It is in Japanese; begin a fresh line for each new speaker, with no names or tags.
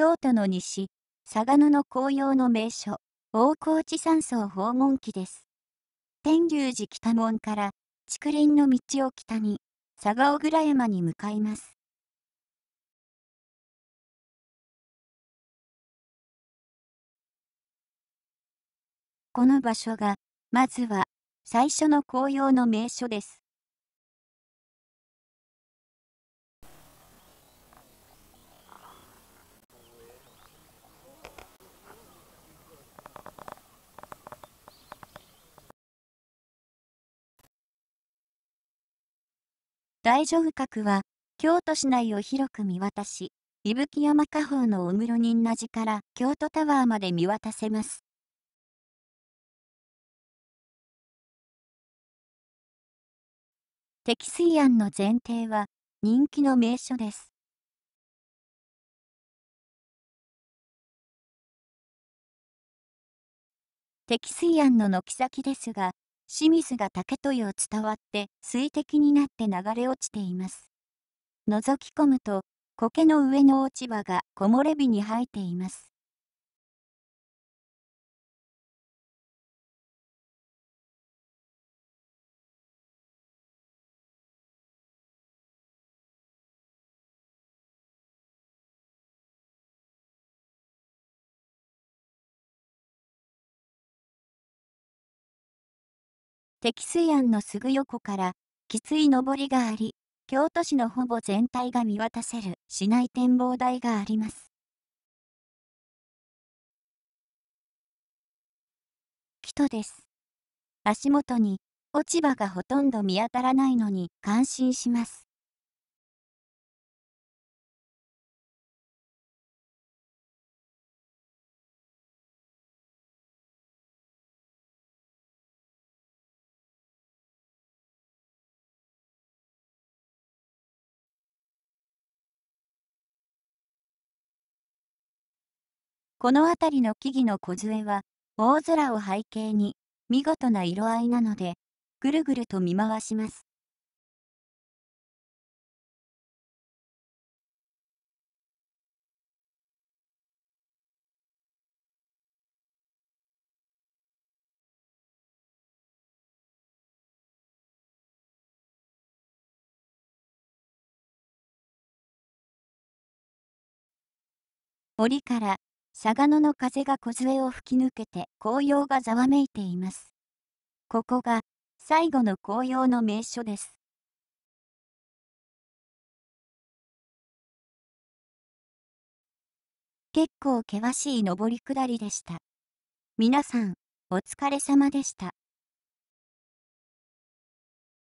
京都の西、嵯峨野の紅葉の名所、大河内山荘訪問記です。天竜寺北門から竹林の道を北に、佐賀小倉山に向かいます。この場所が、まずは、最初の紅葉の名所です。大乗閣は、京都市内を広く見渡し、伊吹山下方の小室仁和寺から京都タワーまで見渡せます。積水庵の前提は人気の名所です。積水庵の軒先ですが、清水が竹豊を伝わって水滴になって流れ落ちています。覗き込むと、苔の上の落ち葉が木漏れ日に生えています。適水庵のすぐ横から、きつい登りがあり、京都市のほぼ全体が見渡せる市内展望台があります。木戸です。足元に落ち葉がほとんど見当たらないのに感心します。この辺りの木々の梢は、大空を背景に、見事な色合いなので、ぐるぐると見回します。森から嵯峨野の風が梢を吹き抜けて紅葉がざわめいています。ここが最後の紅葉の名所です。結構険しい上り下りでした。皆さん、お疲れ様でした。